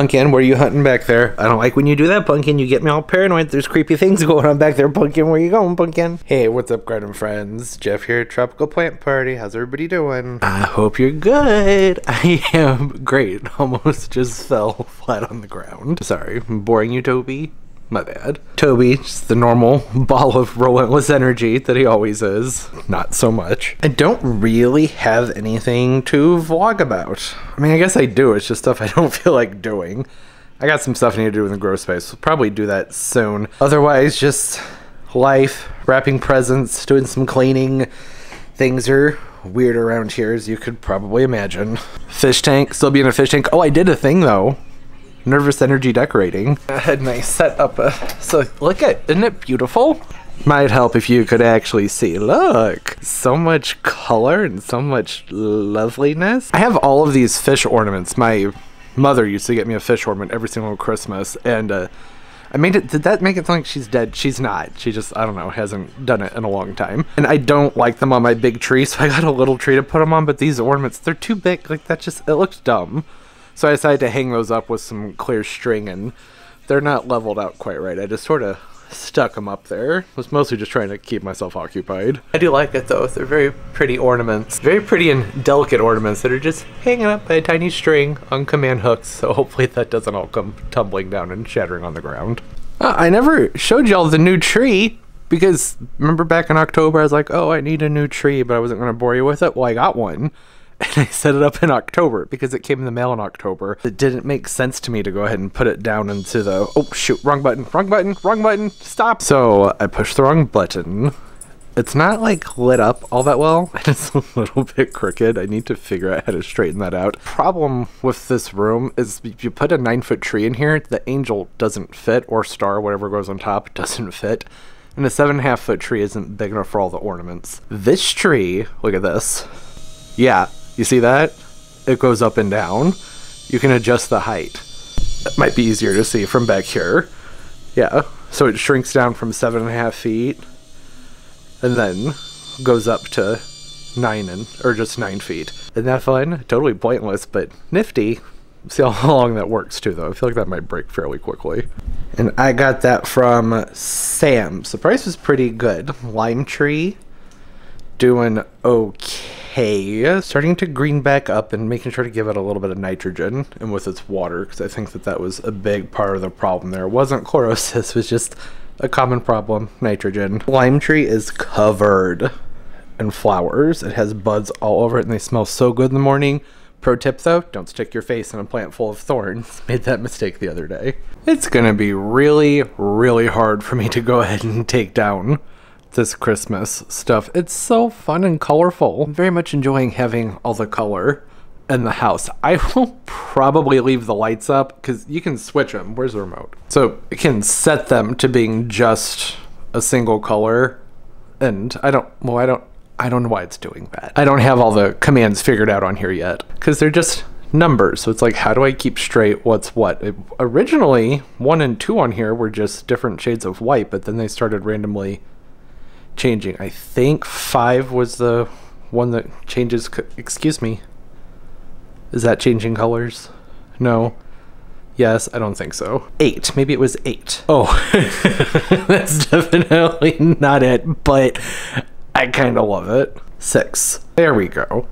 Pumpkin, what are you hunting back there? I don't like when you do that, Pumpkin. You get me all paranoid. There's creepy things going on back there, Pumpkin. Where you going, Pumpkin? Hey, what's up, garden friends? Jeff here, Tropical Plant Party. How's everybody doing? I hope you're good. I am great. Almost just fell flat on the ground. Sorry, boring you, Toby. My bad. Toby, just the normal ball of relentless energy that he always is. Not so much. I don't really have anything to vlog about. I mean, I guess I do. It's just stuff I don't feel like doing. I got some stuff I need to do in the grow space. We'll probably do that soon. Otherwise, just life, wrapping presents, doing some cleaning. Things are weird around here, as you could probably imagine. Fish tank, still being a fish tank. Oh, I did a thing though nervous energy decorating. I had my set up a, so look at, isn't it beautiful? Might help if you could actually see. Look, so much color and so much loveliness. I have all of these fish ornaments. My mother used to get me a fish ornament every single Christmas, and uh, I made it. Did that make it sound like she's dead? She's not. She just, I don't know, hasn't done it in a long time. And I don't like them on my big tree, so I got a little tree to put them on. But these ornaments, they're too big. Like that just, it looks dumb. So I decided to hang those up with some clear string, and they're not leveled out quite right. I just sort of stuck them up there. was mostly just trying to keep myself occupied. I do like it though. They're very pretty ornaments. Very pretty and delicate ornaments that are just hanging up by a tiny string on command hooks. So hopefully that doesn't all come tumbling down and shattering on the ground. Uh, I never showed y'all the new tree because remember back in October I was like, oh, I need a new tree, but I wasn't going to bore you with it. Well, I got one and I set it up in October because it came in the mail in October. It didn't make sense to me to go ahead and put it down into the oh shoot wrong button wrong button wrong button stop. So I pushed the wrong button. It's not like lit up all that well. It's a little bit crooked. I need to figure out how to straighten that out. Problem with this room is if you put a nine foot tree in here, the angel doesn't fit or star, whatever goes on top, doesn't fit. And a seven and a half foot tree isn't big enough for all the ornaments. This tree, look at this. Yeah, you see that? It goes up and down. You can adjust the height. That might be easier to see from back here. Yeah, so it shrinks down from seven and a half feet and then goes up to nine and or just nine feet. Isn't that fun? Totally pointless, but nifty. See how long that works too, though. I feel like that might break fairly quickly. And I got that from Sam's. The price was pretty good. Lime tree, doing okay hay starting to green back up and making sure to give it a little bit of nitrogen and with its water because I think that that was a big part of the problem there. It wasn't chlorosis, it was just a common problem, nitrogen. Lime tree is covered in flowers. It has buds all over it and they smell so good in the morning. Pro tip though, don't stick your face in a plant full of thorns. Made that mistake the other day. It's gonna be really, really hard for me to go ahead and take down this Christmas stuff. It's so fun and colorful. I'm very much enjoying having all the color in the house. I will probably leave the lights up because you can switch them. Where's the remote? So you can set them to being just a single color. And I don't, well, I don't, I don't know why it's doing that. I don't have all the commands figured out on here yet because they're just numbers. So it's like, how do I keep straight what's what? It, originally, one and two on here were just different shades of white, but then they started randomly changing. I think five was the one that changes. excuse me. Is that changing colors? No. Yes, I don't think so. Eight. Maybe it was eight. Oh, that's definitely not it, but I kind of love it. Six. There we go.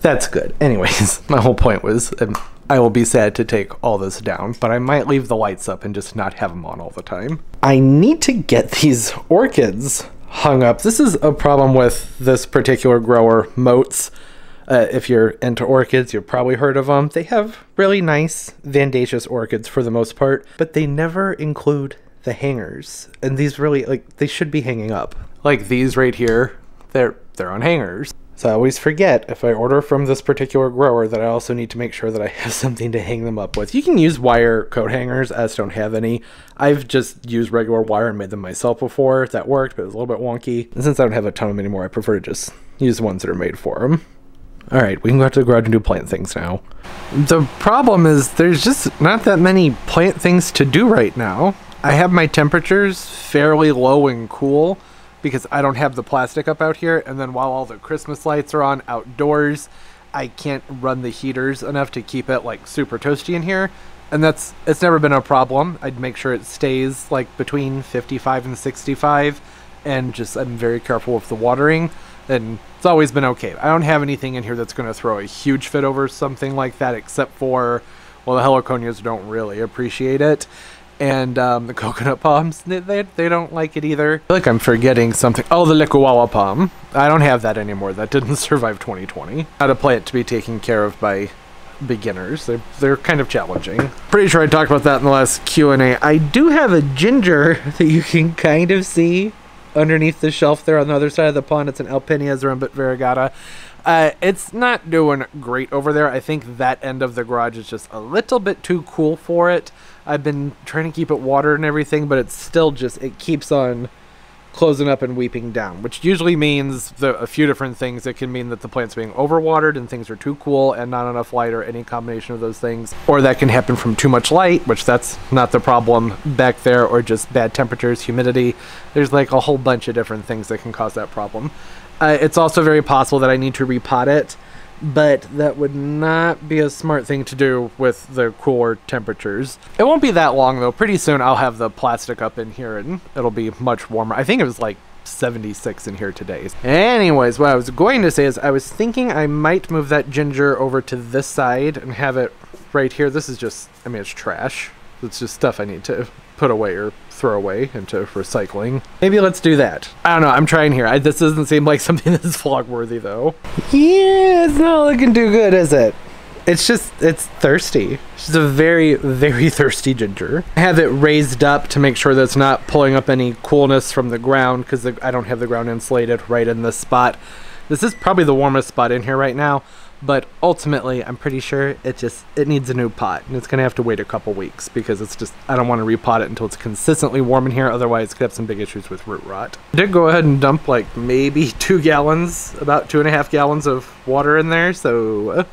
That's good. Anyways, my whole point was um, I will be sad to take all this down, but I might leave the lights up and just not have them on all the time. I need to get these orchids hung up. This is a problem with this particular grower, Motes. Uh, if you're into orchids, you've probably heard of them. They have really nice Vandaceous orchids for the most part, but they never include the hangers. And these really, like, they should be hanging up. Like these right here, they're, they're on hangers. So I always forget if I order from this particular grower that I also need to make sure that I have something to hang them up with. You can use wire coat hangers, I just don't have any. I've just used regular wire and made them myself before. That worked, but it was a little bit wonky. And since I don't have a ton of them anymore, I prefer to just use the ones that are made for them. All right, we can go out to the garage and do plant things now. The problem is there's just not that many plant things to do right now. I have my temperatures fairly low and cool, because I don't have the plastic up out here. And then while all the Christmas lights are on outdoors, I can't run the heaters enough to keep it like super toasty in here. and that's it's never been a problem. I'd make sure it stays like between 55 and 65 and just I'm very careful with the watering and it's always been okay. I don't have anything in here that's going to throw a huge fit over something like that except for well the heliconias don't really appreciate it and um, the coconut palms they, they, they don't like it either. I feel like I'm forgetting something. Oh, the Licuala palm. I don't have that anymore. That didn't survive 2020. Not a plant to be taken care of by beginners. They're, they're kind of challenging. Pretty sure I talked about that in the last Q&A. I do have a ginger that you can kind of see underneath the shelf there on the other side of the pond. It's an Alpinia Zerumbet variegata. Uh, it's not doing great over there. I think that end of the garage is just a little bit too cool for it. I've been trying to keep it watered and everything, but it's still just, it keeps on closing up and weeping down, which usually means the, a few different things. It can mean that the plant's being overwatered and things are too cool and not enough light or any combination of those things. Or that can happen from too much light, which that's not the problem back there, or just bad temperatures, humidity. There's like a whole bunch of different things that can cause that problem. Uh, it's also very possible that I need to repot it but that would not be a smart thing to do with the cooler temperatures. It won't be that long though. Pretty soon I'll have the plastic up in here and it'll be much warmer. I think it was like 76 in here today. Anyways, what I was going to say is I was thinking I might move that ginger over to this side and have it right here. This is just, I mean, it's trash. It's just stuff I need to put away or throw away into recycling. Maybe let's do that. I don't know. I'm trying here. I, this doesn't seem like something that's vlog worthy though. Yeah, it's not looking too good, is it? It's just, it's thirsty. It's just a very, very thirsty ginger. I have it raised up to make sure that it's not pulling up any coolness from the ground because I don't have the ground insulated right in this spot. This is probably the warmest spot in here right now but ultimately i'm pretty sure it just it needs a new pot and it's going to have to wait a couple weeks because it's just i don't want to repot it until it's consistently warm in here otherwise it could have some big issues with root rot. I did go ahead and dump like maybe two gallons about two and a half gallons of water in there so uh,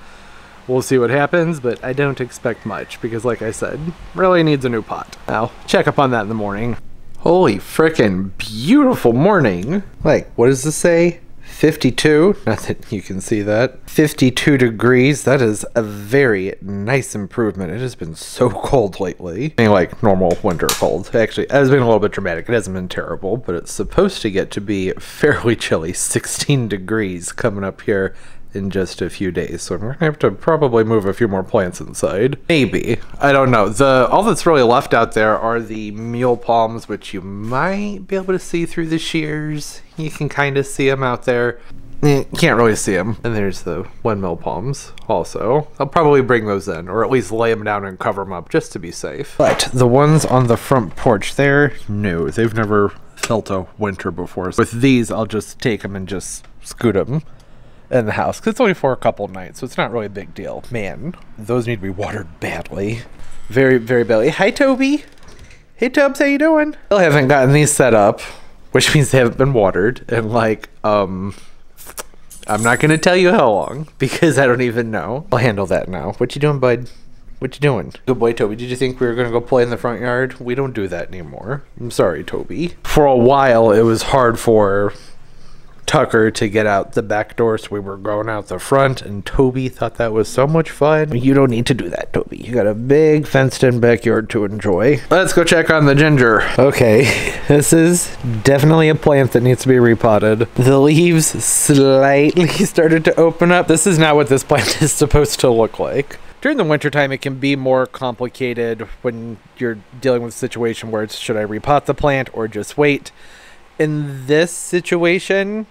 we'll see what happens but i don't expect much because like i said really needs a new pot. I'll check up on that in the morning. Holy frickin' beautiful morning. Like what does this say 52, not that you can see that. 52 degrees, that is a very nice improvement. It has been so cold lately. I mean, like normal winter cold. Actually, it has been a little bit dramatic. It hasn't been terrible, but it's supposed to get to be fairly chilly. 16 degrees coming up here in just a few days. So I'm gonna have to probably move a few more plants inside. Maybe. I don't know. The all that's really left out there are the mule palms, which you might be able to see through the shears. You can kind of see them out there. You can't really see them. And there's the windmill palms also. I'll probably bring those in, or at least lay them down and cover them up just to be safe. But the ones on the front porch there, no, they've never felt a winter before. So with these, I'll just take them and just scoot them in the house because it's only for a couple nights, so it's not really a big deal. Man, those need to be watered badly. Very, very badly. Hi, Toby. Hey, Tubbs, how you doing? Still haven't gotten these set up, which means they haven't been watered and like, um, I'm not gonna tell you how long because I don't even know. I'll handle that now. What you doing, bud? What you doing? Good boy, Toby. Did you think we were gonna go play in the front yard? We don't do that anymore. I'm sorry, Toby. For a while, it was hard for Tucker to get out the back door, so we were going out the front, and Toby thought that was so much fun. You don't need to do that, Toby. You got a big fenced in backyard to enjoy. Let's go check on the ginger. Okay, this is definitely a plant that needs to be repotted. The leaves slightly started to open up. This is not what this plant is supposed to look like during the wintertime it can be more complicated when you're dealing with a situation where it's should I repot the plant or just wait. In this situation,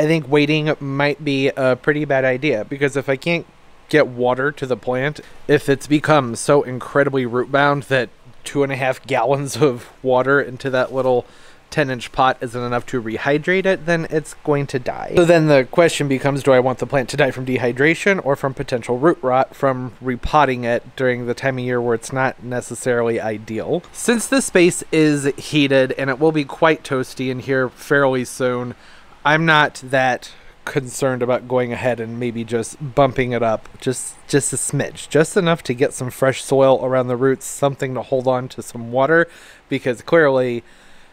I think waiting might be a pretty bad idea because if I can't get water to the plant, if it's become so incredibly root bound that two and a half gallons of water into that little 10 inch pot isn't enough to rehydrate it, then it's going to die. So then the question becomes do I want the plant to die from dehydration or from potential root rot from repotting it during the time of year where it's not necessarily ideal? Since the space is heated and it will be quite toasty in here fairly soon, I'm not that concerned about going ahead and maybe just bumping it up just just a smidge just enough to get some fresh soil around the roots something to hold on to some water because clearly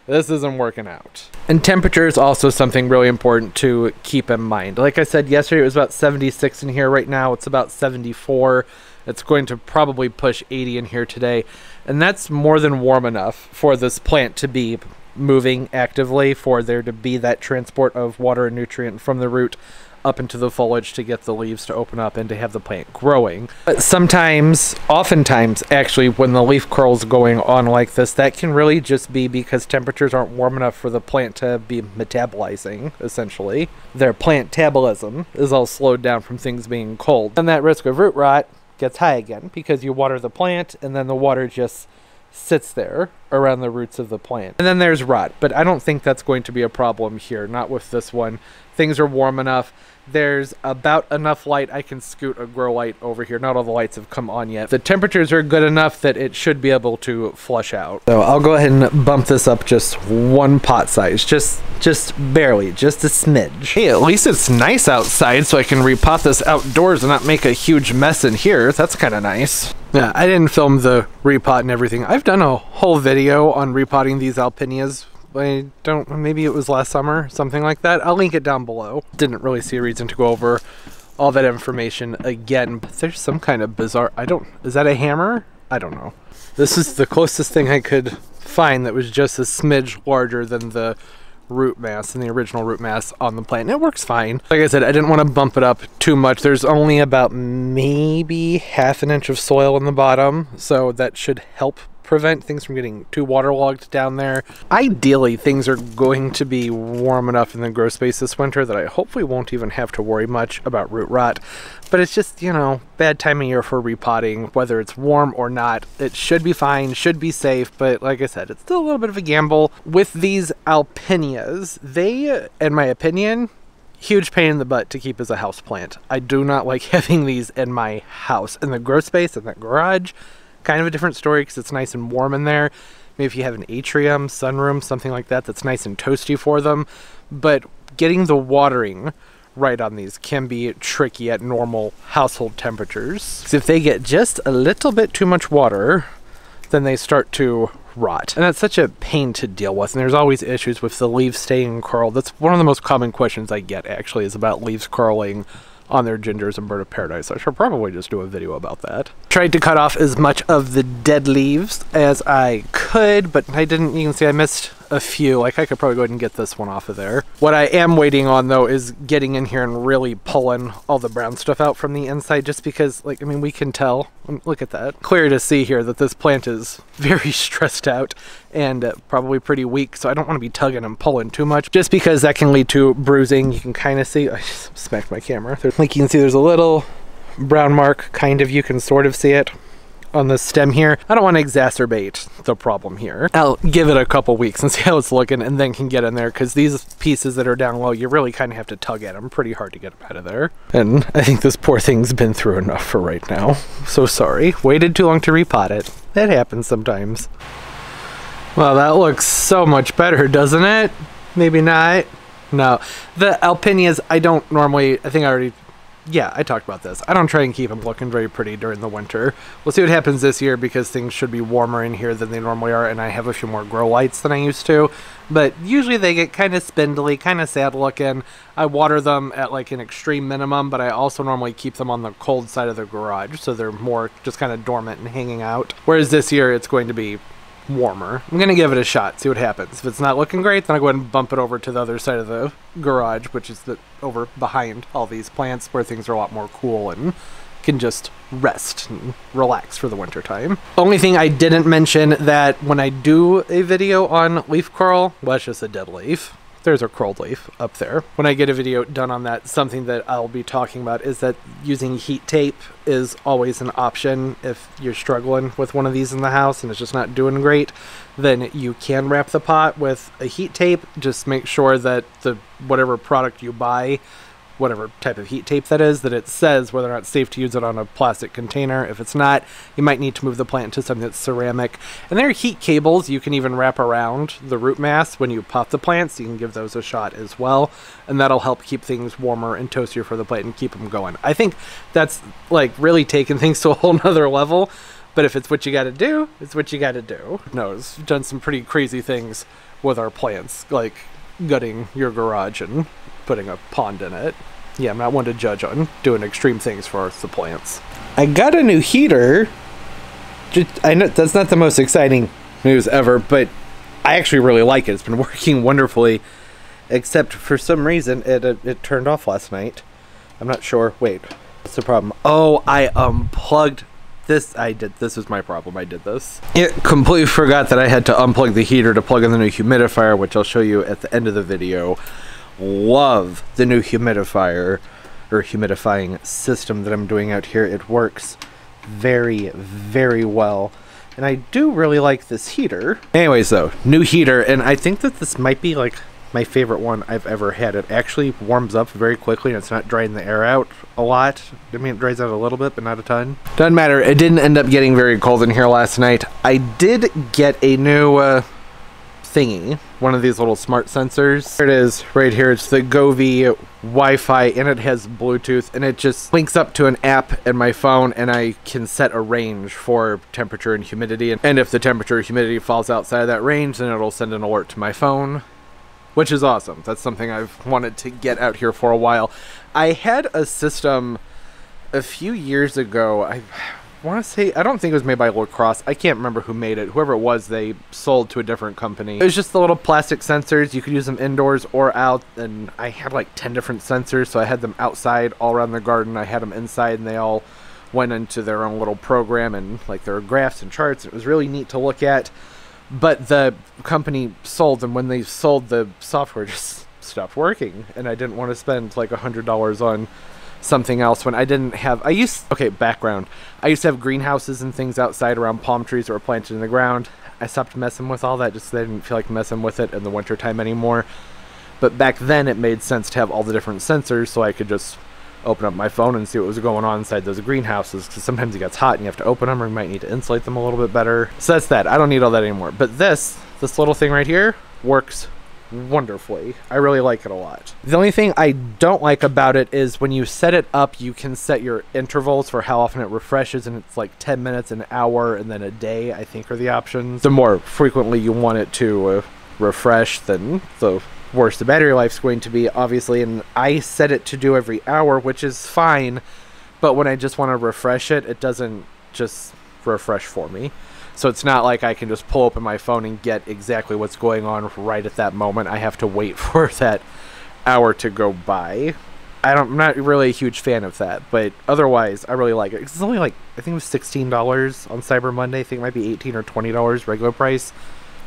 this isn't working out. And temperature is also something really important to keep in mind. Like I said yesterday, it was about 76 in here. Right now, it's about 74. It's going to probably push 80 in here today, and that's more than warm enough for this plant to be moving actively, for there to be that transport of water and nutrient from the root up into the foliage to get the leaves to open up and to have the plant growing. But sometimes, oftentimes, actually, when the leaf curl's going on like this, that can really just be because temperatures aren't warm enough for the plant to be metabolizing, essentially. Their plant metabolism is all slowed down from things being cold. And that risk of root rot gets high again because you water the plant and then the water just sits there around the roots of the plant. And then there's rot, but I don't think that's going to be a problem here, not with this one. Things are warm enough there's about enough light I can scoot a grow light over here. Not all the lights have come on yet. The temperatures are good enough that it should be able to flush out. So I'll go ahead and bump this up just one pot size, just just barely, just a smidge. Hey, at least it's nice outside so I can repot this outdoors and not make a huge mess in here. That's kind of nice. Yeah, I didn't film the repot and everything. I've done a whole video on repotting these alpinias I don't, maybe it was last summer, something like that. I'll link it down below. Didn't really see a reason to go over all that information again, but there's some kind of bizarre, I don't, is that a hammer? I don't know. This is the closest thing I could find that was just a smidge larger than the root mass and the original root mass on the plant. And it works fine. Like I said, I didn't want to bump it up too much. There's only about maybe half an inch of soil in the bottom, so that should help prevent things from getting too waterlogged down there. Ideally, things are going to be warm enough in the grow space this winter that I hopefully won't even have to worry much about root rot. But it's just, you know, bad time of year for repotting, whether it's warm or not. It should be fine, should be safe, but like I said, it's still a little bit of a gamble. With these alpinias, they, in my opinion, huge pain in the butt to keep as a house plant. I do not like having these in my house. In the grow space, in the garage, kind of a different story because it's nice and warm in there. Maybe if you have an atrium, sunroom, something like that, that's nice and toasty for them. But getting the watering right on these can be tricky at normal household temperatures. If they get just a little bit too much water, then they start to rot. And that's such a pain to deal with. And there's always issues with the leaves staying curled. That's one of the most common questions I get actually is about leaves curling on their gingers and bird of paradise. I should probably just do a video about that. Tried to cut off as much of the dead leaves as I could, but I didn't, you can see I missed a few. Like I could probably go ahead and get this one off of there. What I am waiting on though is getting in here and really pulling all the brown stuff out from the inside just because like, I mean, we can tell, um, look at that. Clear to see here that this plant is very stressed out and uh, probably pretty weak. So I don't want to be tugging and pulling too much just because that can lead to bruising. You can kind of see, I just smacked my camera. Like you can see there's a little brown mark, kind of, you can sort of see it on the stem here. I don't want to exacerbate the problem here. I'll give it a couple weeks and see how it's looking and then can get in there because these pieces that are down low, you really kind of have to tug at them pretty hard to get them out of there. And I think this poor thing's been through enough for right now. So sorry. Waited too long to repot it. That happens sometimes. Well, that looks so much better, doesn't it? Maybe not. No. The Alpinias, I don't normally, I think I already yeah, I talked about this. I don't try and keep them looking very pretty during the winter. We'll see what happens this year because things should be warmer in here than they normally are, and I have a few more grow lights than I used to. But usually they get kind of spindly, kind of sad looking. I water them at like an extreme minimum, but I also normally keep them on the cold side of the garage, so they're more just kind of dormant and hanging out. Whereas this year it's going to be warmer. I'm gonna give it a shot, see what happens. If it's not looking great, then I'll go ahead and bump it over to the other side of the garage, which is the over behind all these plants where things are a lot more cool and can just rest and relax for the winter time. Only thing I didn't mention that when I do a video on leaf curl, well, it's just a dead leaf there's a curled leaf up there. When I get a video done on that, something that I'll be talking about is that using heat tape is always an option if you're struggling with one of these in the house and it's just not doing great then you can wrap the pot with a heat tape just make sure that the whatever product you buy whatever type of heat tape that is, that it says whether or not it's safe to use it on a plastic container. If it's not, you might need to move the plant to something that's ceramic. And there are heat cables you can even wrap around the root mass when you pot the plants. You can give those a shot as well. And that'll help keep things warmer and toastier for the plant and keep them going. I think that's like really taking things to a whole nother level. But if it's what you got to do, it's what you got to do. No, We've done some pretty crazy things with our plants, like gutting your garage and putting a pond in it. yeah, I'm not one to judge on doing extreme things for the plants. I got a new heater. Just, I know that's not the most exciting news ever, but I actually really like it. It's been working wonderfully, except for some reason it it, it turned off last night. I'm not sure. Wait, what's the problem? Oh, I unplugged this. I did. This was my problem. I did this. It completely forgot that I had to unplug the heater to plug in the new humidifier, which I'll show you at the end of the video. Love the new humidifier or humidifying system that I'm doing out here. It works very, very well. And I do really like this heater. Anyways, though, new heater, and I think that this might be like my favorite one I've ever had. It actually warms up very quickly and it's not drying the air out a lot. I mean, it dries out a little bit, but not a ton. Doesn't matter. It didn't end up getting very cold in here last night. I did get a new uh, thingy, one of these little smart sensors. Here it is, right here. It's the Govee Wi-Fi, and it has Bluetooth, and it just links up to an app in my phone, and I can set a range for temperature and humidity. And if the temperature humidity falls outside of that range, then it'll send an alert to my phone which is awesome. That's something I've wanted to get out here for a while. I had a system a few years ago. I want to say I don't think it was made by LaCrosse. I can't remember who made it. Whoever it was, they sold to a different company. It was just the little plastic sensors. You could use them indoors or out. And I had like ten different sensors, so I had them outside all around the garden. I had them inside, and they all went into their own little program and like there were graphs and charts. It was really neat to look at but the company sold and when they sold the software just stopped working and i didn't want to spend like a hundred dollars on something else when i didn't have i used okay background i used to have greenhouses and things outside around palm trees that were planted in the ground i stopped messing with all that just so i didn't feel like messing with it in the wintertime anymore but back then it made sense to have all the different sensors so i could just open up my phone and see what was going on inside those greenhouses because sometimes it gets hot and you have to open them or you might need to insulate them a little bit better. So that's that. I don't need all that anymore. But this, this little thing right here works wonderfully. I really like it a lot. The only thing I don't like about it is when you set it up, you can set your intervals for how often it refreshes, and it's like 10 minutes, an hour, and then a day, I think are the options. The more frequently you want it to uh, refresh, then the worse the battery life's going to be, obviously. And I set it to do every hour, which is fine. But when I just want to refresh it, it doesn't just refresh for me. So it's not like I can just pull open my phone and get exactly what's going on right at that moment. I have to wait for that hour to go by. I don't, I'm not really a huge fan of that, but otherwise, I really like it. It's only like I think it was sixteen dollars on Cyber Monday. I think it might be 18 or twenty dollars regular price.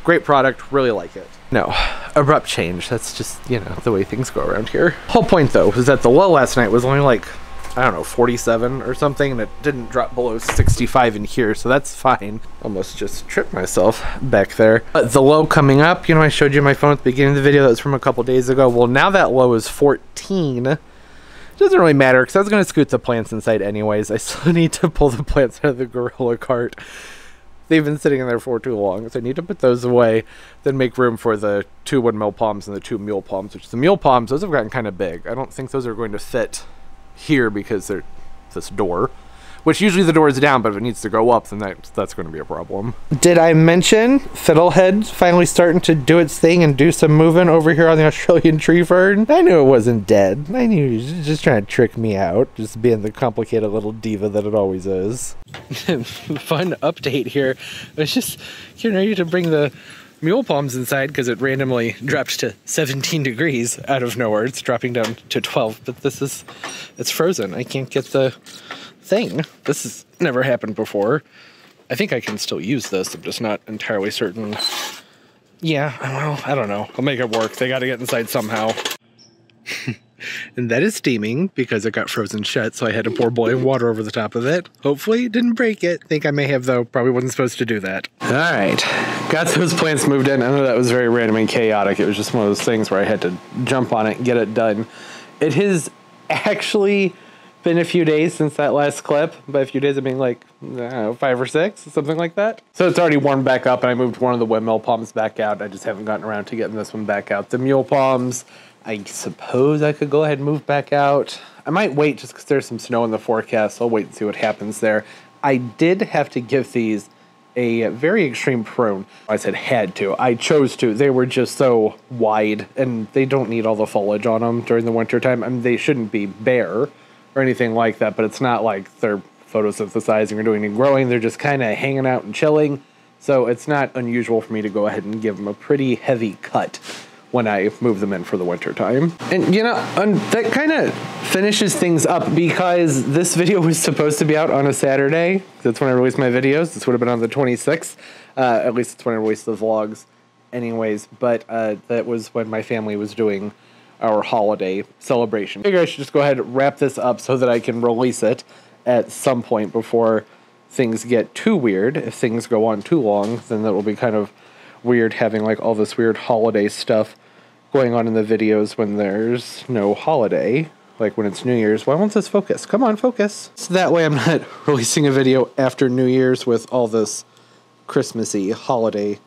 Great product, really like it. No, abrupt change. That's just, you know, the way things go around here. Whole point though was that the low last night was only like I don't know, 47 or something, and it didn't drop below 65 in here, so that's fine. Almost just tripped myself back there. But the low coming up, you know, I showed you my phone at the beginning of the video, that was from a couple days ago. Well, now that low is 14. It doesn't really matter, because I was going to scoot the plants inside anyways. I still need to pull the plants out of the Gorilla cart they've been sitting in there for too long. So I need to put those away, then make room for the two windmill palms and the two mule palms, which the mule palms, those have gotten kind of big. I don't think those are going to fit here because they're this door. Which usually the door is down, but if it needs to go up, then that, that's going to be a problem. Did I mention Fiddlehead finally starting to do its thing and do some moving over here on the Australian tree fern? I knew it wasn't dead. I knew he was just trying to trick me out, just being the complicated little diva that it always is. Fun update here. I was just getting ready to bring the mule palms inside because it randomly dropped to 17 degrees out of nowhere. It's dropping down to 12, but this is, it's frozen. I can't get the thing. This has never happened before. I think I can still use this. I'm just not entirely certain. Yeah, well, I don't know. I'll make it work. They got to get inside somehow. and that is steaming because it got frozen shut, so I had to pour boiling water over the top of it. Hopefully, it didn't break it. think I may have, though. Probably wasn't supposed to do that. All right. Got those plants moved in. I know that was very random and chaotic. It was just one of those things where I had to jump on it and get it done. It has actually been a few days since that last clip. By a few days, I mean like know, five or six, something like that. So it's already warmed back up, and I moved one of the windmill palms back out. I just haven't gotten around to getting this one back out. The mule palms, I suppose I could go ahead and move back out. I might wait just because there's some snow in the forecast. So I'll wait and see what happens there. I did have to give these a very extreme prune. I said had to. I chose to. They were just so wide and they don't need all the foliage on them during the wintertime. I mean, they shouldn't be bare or anything like that, but it's not like they're photosynthesizing or doing any growing. They're just kind of hanging out and chilling. So it's not unusual for me to go ahead and give them a pretty heavy cut when I move them in for the winter time. And you know, and that kind of finishes things up because this video was supposed to be out on a Saturday. That's when I released my videos. This would have been on the 26th. Uh, at least it's when I released the vlogs, anyways. But uh, that was when my family was doing our holiday celebration. I figure I should just go ahead and wrap this up so that I can release it at some point before things get too weird. If things go on too long, then that will be kind of weird having like all this weird holiday stuff going on in the videos when there's no holiday, like when it's New Year's. Why won't this focus? Come on, focus. So that way I'm not releasing a video after New Year's with all this Christmassy holiday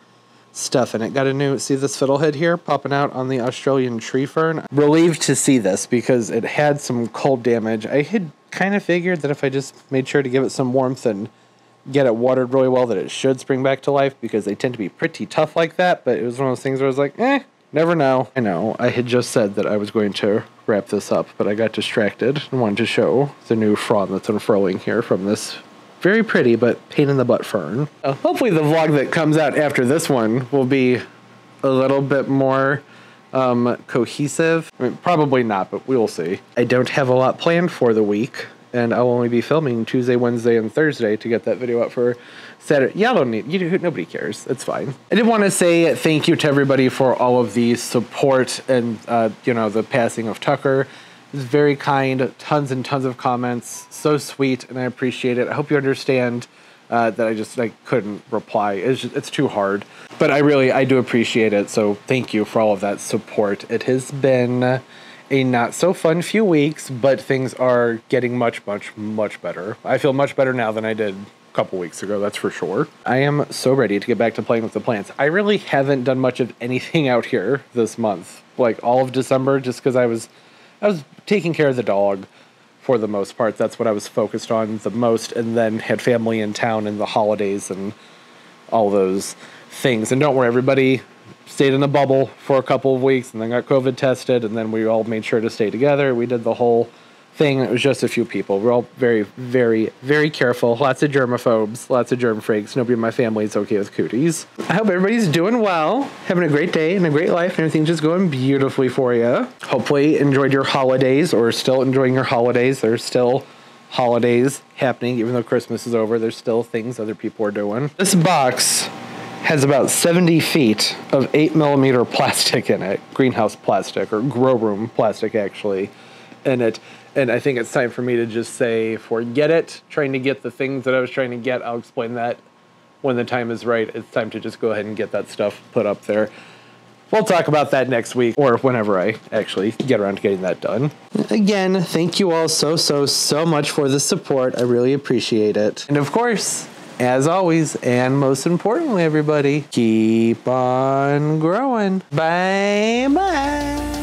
stuff in it. Got a new, see this fiddlehead here popping out on the Australian tree fern? Relieved to see this because it had some cold damage. I had kind of figured that if I just made sure to give it some warmth and get it watered really well that it should spring back to life because they tend to be pretty tough like that. But it was one of those things where I was like, eh, never know. I know I had just said that I was going to wrap this up, but I got distracted and wanted to show the new frond that's unfurling here from this very pretty but pain in the butt fern. Uh, hopefully, the vlog that comes out after this one will be a little bit more um, cohesive. I mean, probably not, but we will see. I don't have a lot planned for the week, and I'll only be filming Tuesday, Wednesday, and Thursday to get that video out for Saturday. I don't need you. Nobody cares. It's fine. I did want to say thank you to everybody for all of the support and uh, you know the passing of Tucker was very kind, tons and tons of comments, so sweet, and I appreciate it. I hope you understand uh, that I just like couldn't reply. It's just, it's too hard, but I really I do appreciate it. So thank you for all of that support. It has been a not so fun few weeks, but things are getting much much much better. I feel much better now than I did a couple weeks ago, that's for sure. I am so ready to get back to playing with the plants. I really haven't done much of anything out here this month, like all of December, just because I was I was taking care of the dog for the most part. That's what I was focused on the most, and then had family in town and the holidays and all those things. And don't worry, everybody stayed in a bubble for a couple of weeks and then got COVID tested, and then we all made sure to stay together. We did the whole thing. It was just a few people. We're all very, very, very careful. Lots of germaphobes, lots of germ freaks. Nobody in my family is okay with cooties. I hope everybody's doing well, having a great day and a great life, and everything's just going beautifully for you. Hopefully, enjoyed your holidays or still enjoying your holidays. There's still holidays happening, even though Christmas is over. There's still things other people are doing. This box has about 70 feet of 8 millimeter plastic in it, greenhouse plastic, or grow room plastic, actually, in it and I think it's time for me to just say, forget it. Trying to get the things that I was trying to get. I'll explain that when the time is right. It's time to just go ahead and get that stuff put up there. We'll talk about that next week or whenever I actually get around to getting that done. Again, thank you all so, so, so much for the support. I really appreciate it. And of course, as always, and most importantly, everybody, keep on growing. Bye bye.